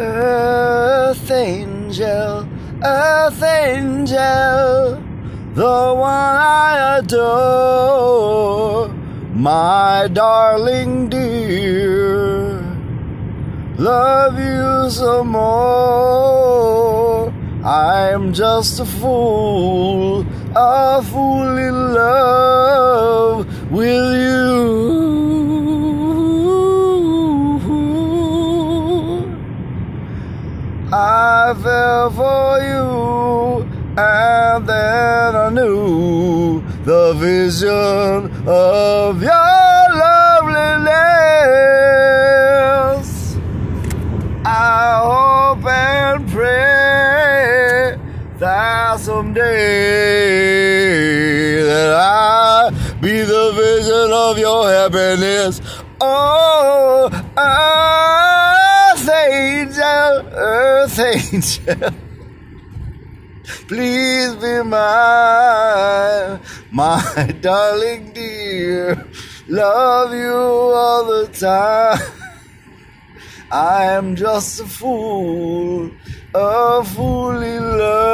Earth angel, earth angel, the one I adore, my darling dear. Love you some more. I'm just a fool, a fool in love I fell for you, and then I knew the vision of your loveliness. I hope and pray that someday that I be the vision of your happiness. Oh, earth earth angel. Please be mine, my darling dear. Love you all the time. I am just a fool, a fool in love